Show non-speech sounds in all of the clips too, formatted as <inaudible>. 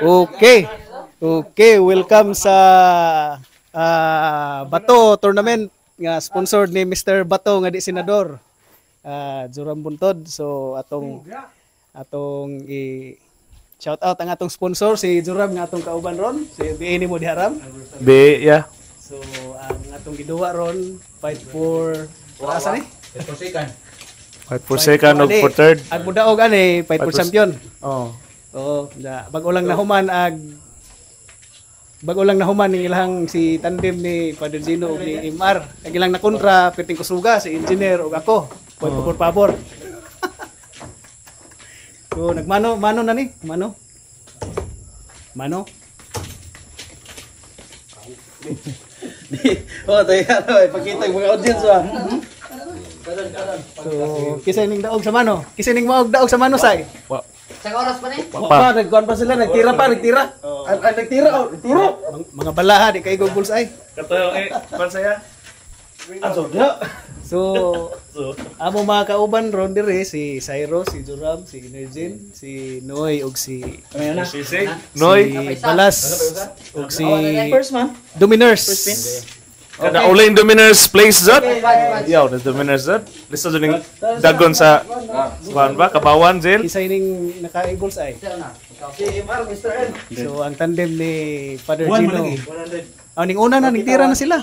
Okay. Okay, welcome sa ah, Bato tournament nga sponsored ni Mr. Bato nga di senador. Ah, Joram Buntod. So atong atong i shout out ang atong sponsor si Joram nga atong kauban ron, si BA mo diharam. Be, yeah. So ang atong giduwa ron fight for para sa ni? Fight for second o for third. Ag mudaog ani fight for for- champion. Oh. Oo, na bago lang nahuman ag bago lang nahuman ning ilang si tandem ni Father Gino ug ni Imar. Ag ilang nakontra perting kusuga si engineer ug ako. Point oh. por favor. <laughs> so nagmano mano na ni, mano. Mano. <laughs> Oh, tayo ano, ipakita yung mga audience ah. So kisa ning daog sa mano? Kisa ning maog daog sa mano say? Wa- Sa oras pa ni? Pa, nagkuhan pa sila, nagtira pa, nagtira. Ay, ay, nagtira, oh, nagtira. Mga, balaha di kay gog bullseye. Katayo eh, pansaya. Aso, diha. <laughs> So, amo mga kauban ron dire si Cyrus, si Joram, si Energen, si Noy ug si. Noy. si Balas ug si First man. Dominers. Kada uli yung Dominers place zot. Yo, the Dominers zot. Lista dun yung dagon sa kuhan ba? Kabawan, Jill. Isa ining naka-eagles ay. Si MR, Mr. N. So ang tandem ni Father Gino. Ah, ning una na ning tira na sila.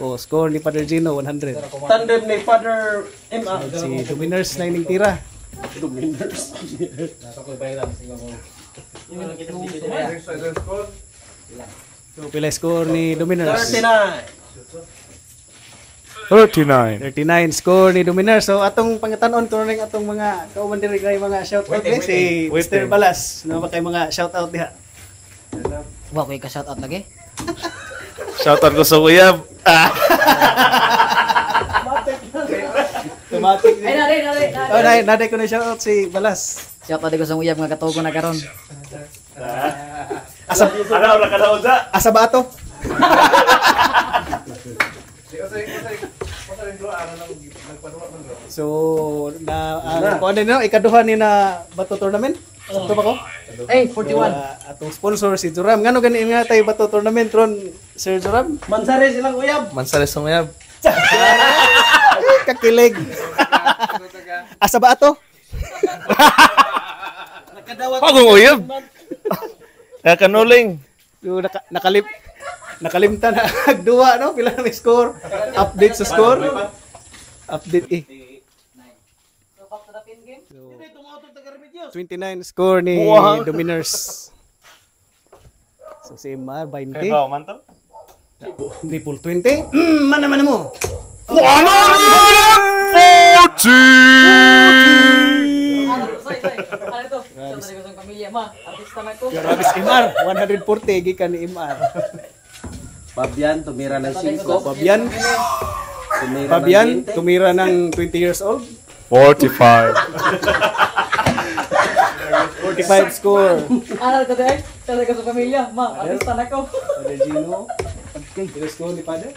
Oh, score ni Father Gino 100. Tandem ni Father MR. Si Dominers na ining tira. So pila score ni Dominers? 39. 39. 39 score ni Dominar. So atong pangitanon ko rin atong mga kauban diri kay mga shout out eh, si. Mr. Balas. No ba kay mga shout out diha. Wa ko ka shout out lagi. Shoutout ko sa uyab. Ah. Automatic. Ay nari nari. Oh, nay naday ko na shout out si Balas. Shout out ko sa uyab nga katugo na karon. Asa Ano, wala ka na unsa? asa ba ato? <laughs> So, na ang uh, ano no, ikaduha ni na bato tournament. Sakto ba ko? Ay 41. Uh, atong sponsor si Joram. Ngano gani nga tay bato tournament ron Sir Joram? Mansari silang uyab. Mansares sa uyab. <laughs> Kakilig. <laughs> Asa ba ato? <laughs> Pagong uyab. Kaya kanuling. So, naka, nakalip nakalimtan na duwa no pila na score update sa score update eh So, 29 score ni Wow. Dominers so si Mar 20 Kaya ba, man to? triple 20 mm, mana mana mo Ano to? Shout out ko sa pamilya ma. Artista na ko. Grabe si Imar 140 gikan ni Imar Fabian, tumira ng 5. Fabian Tumira Fabian ng 20. tumira ng 20 years old 45. 45 score Ano ko dai? Shout out ko sa pamilya ma. Artista na ko. Father Gino okay the score ni Father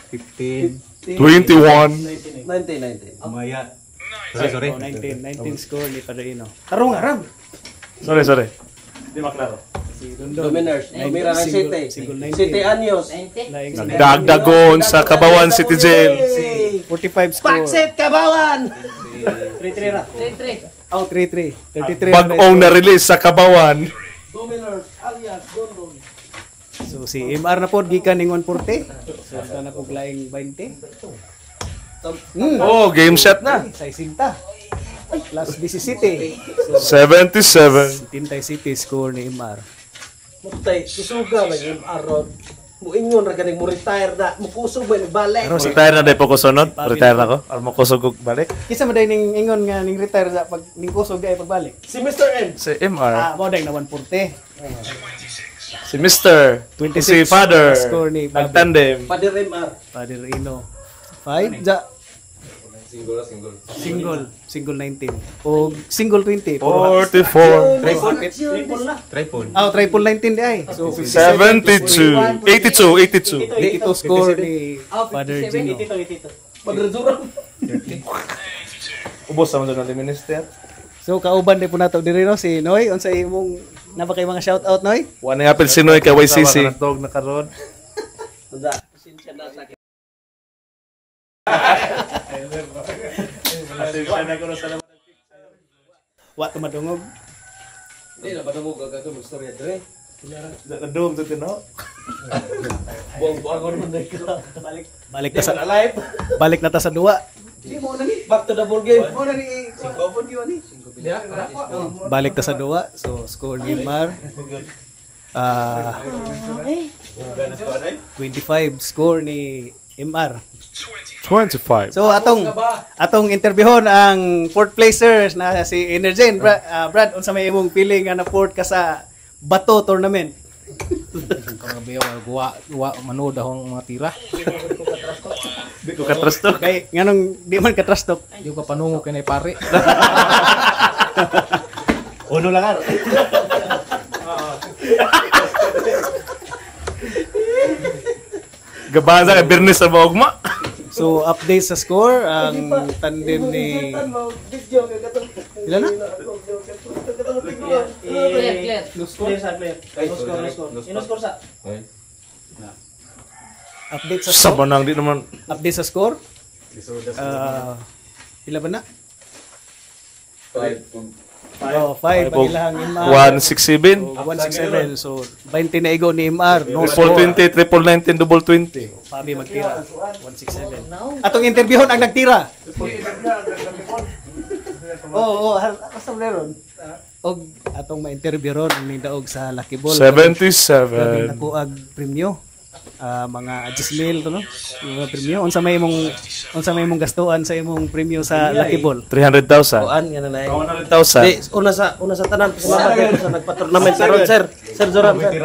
21. 19, 19. Sorry, 19, 19 score ni Padrino. Tarong aram. Sorry, sorry. Di maklaro. Dominers, tumira ng City. single 19. City Anyos. 90. Laing sa Nagdagdagon sa Kabawan City Jail. 45 score. Paksit Kabawan! 3-3 ra. 33. Oh, 3-3. 33. Bagong na-release sa Kabawan. Dominers, alias Dondon. So si MR na pod gikan ning 140. So sa na kog laing 20. Hmm. Oh, game set na. Sa Sinta. Plus BC City. 77. Tintay City score ni MR. Mutay, susuga lang yung aron. Muingon ra ganing mo retire na, mukusog ba balik. Pero si Retire na day po ko sunod. Retire na ko. Or mo kusog og balik. Kisa maday ning ingon nga ning retire sa pag ning kusog ay pagbalik. Si Mr. N. Si MR. Ah, mo na 140. Si Mr. 26 Si Father. score ni Bobby. Nagtandem. Padir MR. Padre Rino. 5 ja single single single single 19 o single 20 puro 44. Triple na. ah triple 19 di ay so 72. 82. 82. 82 score ni Ah, Father 57. Gino Padir Durang. Ubos naman doon ng minister. so kauban di po nato diri no si Noy unsa imong Na ba kay mga shout out noy? Wa na apel sinoy kay YCC. Tog na karon. Tanda, pasensya na sa Wa tumadungog. Hindi na ba na mo gagawin istorya dre? Kadung to tino. Buang-buang ko naman na ikaw. Balik balik na sa alive. balik na ta sa duwa. Back to the ball game. Mo na ni Singkopon gyud ni. Balik ta sa duwa. So score ni Mar. Ah 25 score ni MR. 25. So atong atong interviewon ang fourth placers na si Energen Brad, ah, Brad unsa may imong feeling nga na fourth ka sa Bato tournament? Kung biyo guwa guwa manood akong mga tira. Di ko katras to. Kay nganong di man ka trust talk. Di ko panungo kay nay pare. Uno lang ar. Gabahan sa kay Bernes sa maugma. So update sa score ang tandem ni Ilan na? Clear, clear. Clear sa clear. No score, no score. Ino score sa? Update sa Sa score. manang di naman. Update sa score. Ah, pila ba na? Oh, 5 ang ilang MR. 167. 167. So 20 na igo ni MR. No Triple score. 20, triple 19, double 20. Pabi magtira. 167. Atong interviewon ang nagtira. Oo, oh, oh, basta meron. Og atong ma-interview ron ang daog sa Lucky Ball. Grabe 77. nako ag premyo. Ah, mga adjustment to no. Yung Mga premyo unsa may imong unsa may imong gastuan sa imong premyo sa Lucky Ball. 300,000. Kuan nga na na. 100,000. Di, una sa una sa tanan salamat kayo sa nagpa-tournament karon sir. Sir Zoram sir.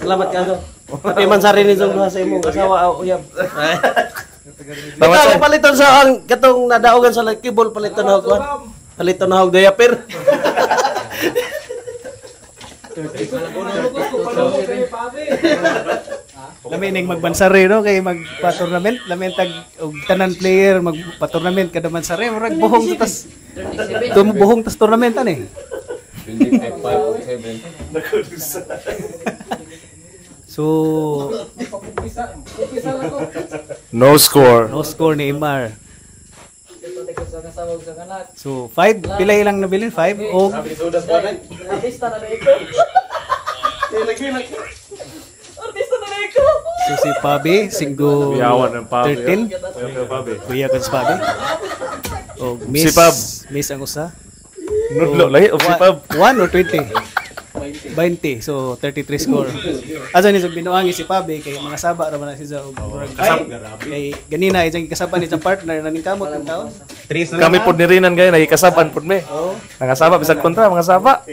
Salamat kayo. Pati man sa rin duha sa imong asawa o uyab. Sir. paliton sa ang katong nadaogan sa lucky ball paliton na kuan. Paliton na og diaper. Lami ning magbansare no kay magpa-tournament, lami tag og tanan player magpa-tournament kada mansare murag buhong tas tum buhong tas tournament ani. So, No score. no score ni Imar. Sa sa. So, 5 pila ilang nabilin? 5 o Artista na na ikaw. Artista na na ikaw. So si Pabi, singgo Biyawan ng Pabi. 13. Kuya kan si Pabi. O miss, Si Pab. miss ang usa. Nudlo lahi of si Pab. 1 or 20? 20. So 33 score. Asa ni sa binuangi si Pabi kay mga saba ra man na siya og kasab kay ganina ijang kasaba ni sa partner na ning kamot ng taon. Kami pod ni Rinan gaya nagikasaban pod me. Nangasaba bisag kontra mga saba.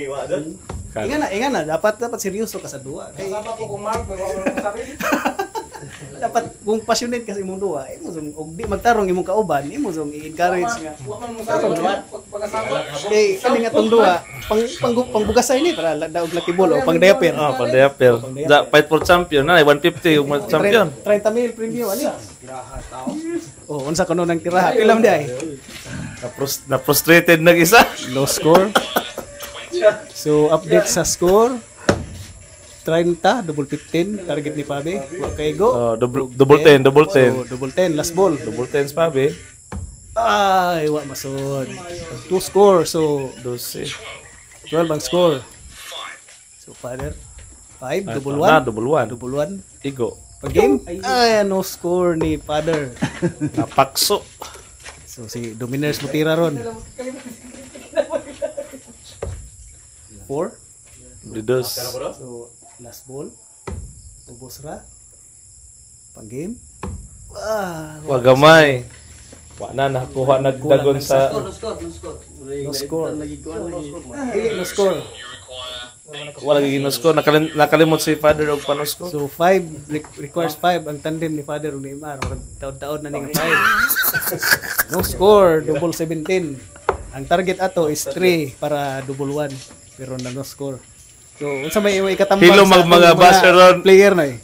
Inga na, inga na dapat dapat seryoso ka sa duwa. Kay <laughs> dapat kung passionate ka sa imong duwa, imo zong og di magtarong imong kauban, imo zong i-encourage nga. Kay kani nga tong duwa, pang pang pangbugasay ni para daog lucky ball o pang diaper. Ah, pandayapel. Da fight for champion na 150 yung mga champion. 30 mil premium ani. Oh, unsa kuno nang tiraha? Pila man di ay? Na, frus- na frustrated nag isa. Low score. <laughs> So, update sa score. 30, double 15, target ni Pabe. Wa kay go. Oh, double double 10, double 10. So, double 10, last ball. Double 10 pa be. Ay, wa masod. Two score, so 12. 12 ang score. So, father, 5, double Na 1. double 1. Double 1. Igo. Pag game, ay, no score ni father. Napakso. So, si Dominers mo tira ron. <laughs> 4. Didos. So, last ball. Ubos ra. Pang game. Ah, Wa gamay. Wa na nakuha nagdagon sa No score, no score. no score. Dili no score. wala lagi no score. Nakalim, nakalimot si father og panosko. So 5 requires 5 ang tandem ni Father ug ni Neymar. Murag Taon-taon na ning 5. <laughs> No score, double 17. Ang target ato is 3 para double 1 pero na no score. So unsa may imong ikatambal Hilo mag- mga basher ron. player na eh.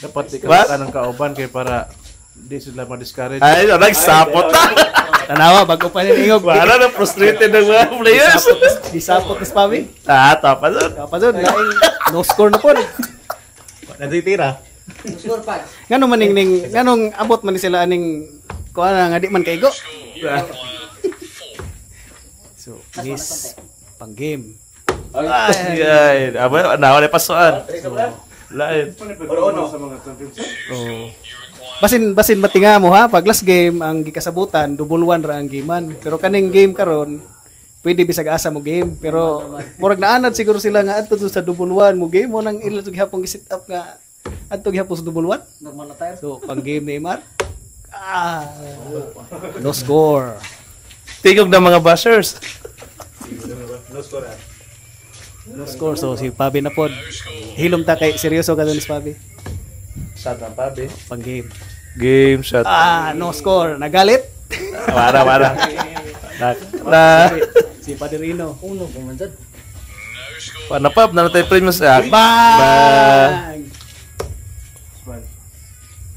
Dapat ikaw ng kauban kay para di sila ma-discourage. Ay, nagsapot na. Tanawa, bago pa rin ingog. Wala na frustrated ng mga players. Disapot, na Spavi. Ah, tapa doon. Laing no score na po. Natitira. Score pass. Ngano man ning ning nganong abot man sila aning kuha na nga di man kaigo. So, miss pang game. Ay, ay. Aba, nawa na pasuan. Lain. Oh. Basin basin matinga mo ha, pag last game ang gikasabutan, double one ra ang giman. Pero kaning game karon, pwede bisag asa mo game. Pero murag naanad siguro sila nga adto sa double one mo game mo nang ila gihapon gi-set up nga adto gihapon sa double one. Normal na tayo. So, pang game Neymar. Ah, no score. Tingog ng mga bashers. No score. So, si Pabi na pod. Hilom ta kay seryoso ka dun si Pabi. Shot ng pabi. Pang game. Game shot. Ah, no score. Nagalit. Wara, wara. Na, na, Si Paderino. Uno, kumandan. panapap na natin premiums. Ah, Bang!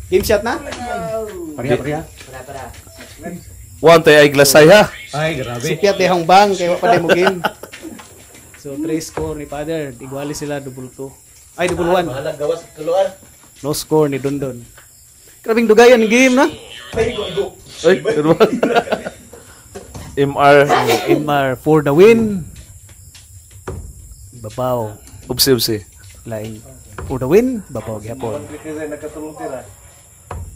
Game shot na? Pareha, pareha. One tayo ay glasay ha. Ay, grabe. Si Piat Dehong Bang, kaya pa mo game. So, three score ni Father. Iguali sila, double two. Ay, double one. Mahalag gawas tuluan. No score ni Dondon. Grabing dugayan game na. Ay, pero <laughs> MR. Inmar for the win. Babaw. Upsi, upsi. Laing for the win. Babaw gihapon.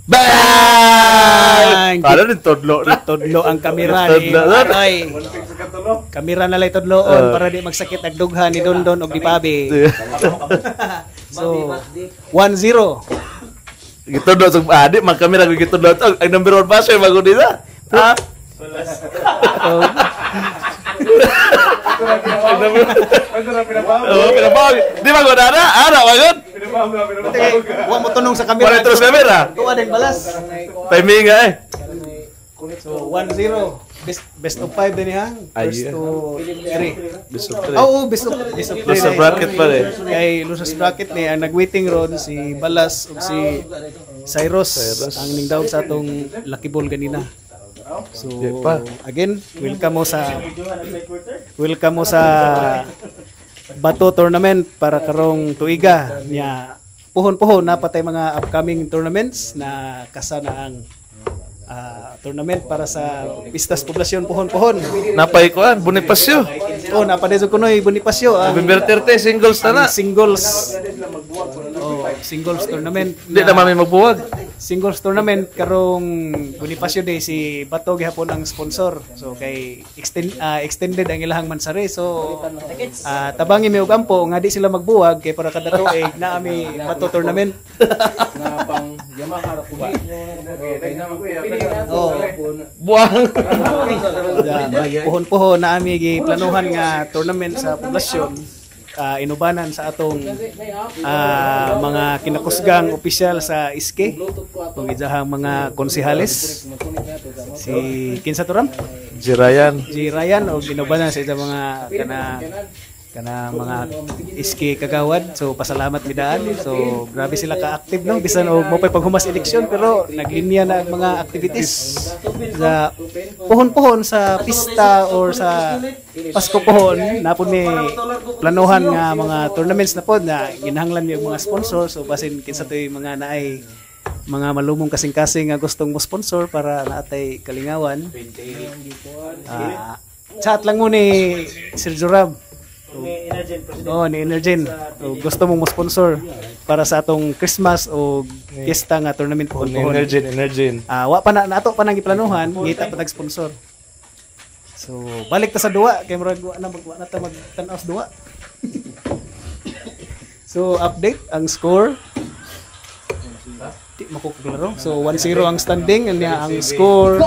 Bang! Kala rin todlo. Todlo ang kamera ni Todlo. Ay. Kamera na lay todloon para di magsakit ang dughan ni Dondon og ni Pabi. So 1-0. Gitu do sa adik mak kami lagi gitu do ang number one passer bago nila. Ha? Oh, pinabawag. Di ba gud ana? Ana bagod. Wa mo tunong sa Wala kamera. terus kamera. Tuwa din balas. Timing nga eh. So 1-0. Best best of 5 din ha. First Ayun. to 3. Biso Oo, best of best of three Nasa na. bracket pa rin. Kay Luces bracket ni ang nag-waiting ron si Balas ug si Cyrus, ang ning down sa atong lucky ball ganina. So again, welcome mo sa welcome mo sa Bato tournament para karong tuiga niya puhon-puhon na patay mga upcoming tournaments na kasana ang ah, tournament para sa Pistas Poblasyon puhon-puhon. Napay ko an Bonifacio. Oh, napadeso ko noy Bonifacio ang November 30 singles na na. singles oh, singles tournament. Di na mami magbuwag. Singles tournament karong Bonifacio Day si Bato gihapon ang sponsor. So kay extend, ah, extended ang ilahang mansari. So ah tabangi mi og ampo nga di sila magbuwag kay para kada tuig na ami Bato tournament. Oh, Buwang. puhon-puhon na ami giplanuhan nga tournament sa poblasyon ah, inubanan sa atong ah, mga kinakusgang opisyal sa ISKE. Kung mga konsihales. Si kinsa to ram Jirayan. si Ryan o ginubanan sa mga kana kana mga iski kagawad. So pasalamat mi daan. So grabe sila ka-active no? Bisan og mo pa paghumas eleksyon pero naglinya na ang mga activities sa pohon-pohon sa pista or sa Pasko pohon napon mi planuhan nga mga tournaments na pod na ginahanglan og mga sponsor. So basin kinsa toy mga naay mga malumong kasing-kasing nga gustong mo sponsor para naatay kalingawan. Ah, chat lang mo ni Sir Joram. Oh, ni Energen. Oh, gusto mong mo-sponsor para sa atong Christmas o fiesta nga tournament pohon pohon. Energy, energy. Ah, wa pa na nato pa nang giplanuhan, ngita pa tag-sponsor. So, balik ta sa duwa kay murag wa na magwa na ta magtan-aw sa duwa. <laughs> so, update ang score. Di makukularo. So, 1-0 ang standing, and ang score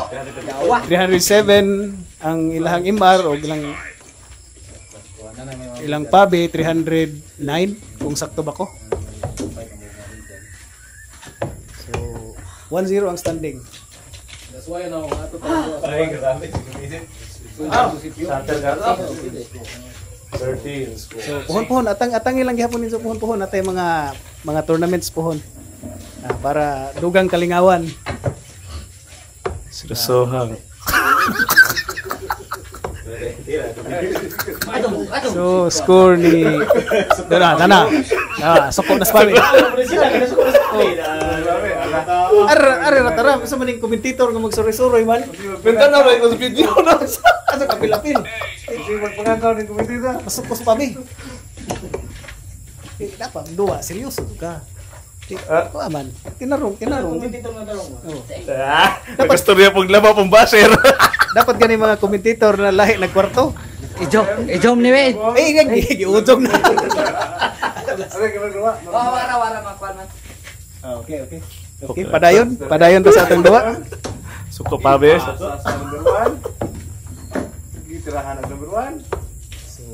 307 ang ilahang imar o ilang ilang pabe 309 kung sakto ba ko. So 1-0 ang standing. So puhon-puhon atang atang ilang gihapon din sa puhon-puhon atay mga mga tournaments puhon. Ah, para dugang kalingawan. Seryosohang. So, score ni... Tana, tana. Ah, soko na sa pami. Ar, ar, ratara. Sa maning commentator nga magsuri-suroy man. Benta na ba ito sa video na? Asa kapilapin? Pagkakaw ng kumitita. Pasok ko sa pami. Eh, dapat, duwa, seryoso ka. Eh, Ah. Kuha man. Tinarong, tinarong. Oh. Ah, Nagkastorya pong laba pong baser. <laughs> Dapat gani mga commentator na lahi nagkwarto. Ijom, ijom ni Wade. Eh, nag-iudzog na. Wara, wara, makwan man. Ah, okay, okay. Okay, padayon. Padayon to sa atong duwa. Suko pa be. So,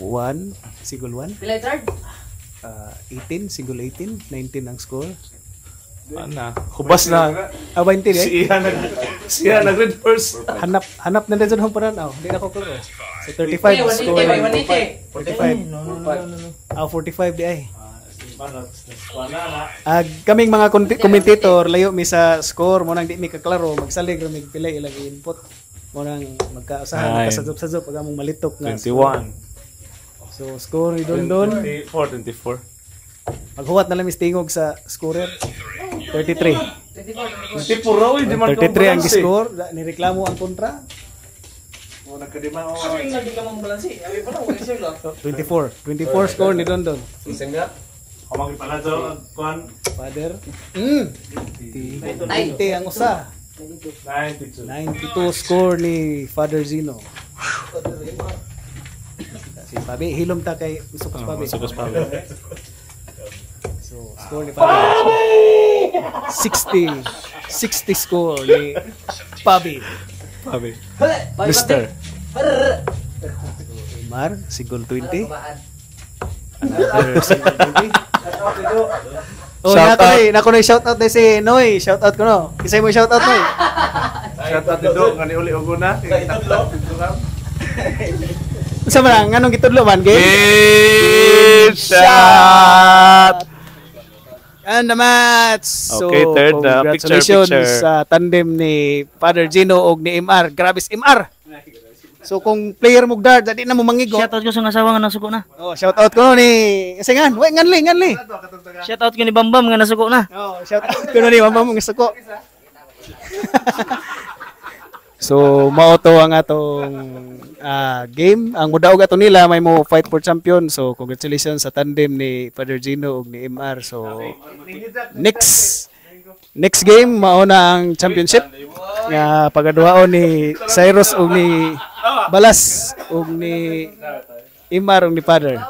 1, sigol 1. Pila third? Uh, 18, sigol 18. 19 ang score. Ana, hubas na. Ah, 20 eh. Si Ian nag si Ian nag red first. Hanap, hanap na din sa humparan. Oh, hindi na ko klaro. So, 35 Eh, ang 180, score. may 180. 45. Ah, 45 di ay. Ah, kaming mga commentator layo mi sa score mo nang di mi kaklaro magsalig ra mig pila ilang input mo nang magkausahan Ay. kasadzop-sadzop pag among malitok nga 21. so score ni Don Don 24, 24. maghuwat na lang mis tingog sa scorer 33 Hindi po raw, hindi man 33 ang score nireklamo ang kontra Oh, nagkadima ko. Ano yung naging lamang balansi? Abi pa na, wala siya lang. So, 24 24 score ni Don Don Kamang pala daw ang kuan father mm 90 ang usa 92. 92 score ni Father Zino. si Pabi, hilom ta kay gusto ko si Pabi. Sukos pa. So, score ni Pabi. 60. 60 score ni Pabi. Pabi. Mister. Mar, sigol 20. Baan. Another <laughs> sigol 20. Oh, Shout nako ni, nako ni shout out na si Noy. Shout out ko no. Kisay mo shout out Noy. Shout out dito nga ni uli uguna. Unsa man ang anong gitudlo man, game? Shot. And the match. So, Okay, third, uh, picture, congratulations picture. sa tandem ni Father Gino og ni MR. Grabe si MR. So kung player mo dart, dadi na mo mangigo. Shoutout ko sa ng asawa nga nasuko na. Oh, shout out ko ni Singan. Wait, nganli, nganli. Shoutout ko ni Bambam nga nasuko na. Oh, shout out ko ni mama mong gusto ko. So, mao to ang atong ah, game. Ang mudaog ato nila may mo fight for champion. So, congratulations sa tandem ni Father Gino ug ni MR. So, next next game mao na ang championship nga pagaduhaon ni Cyrus ug ni Balas ug ni Imar ug ni Father.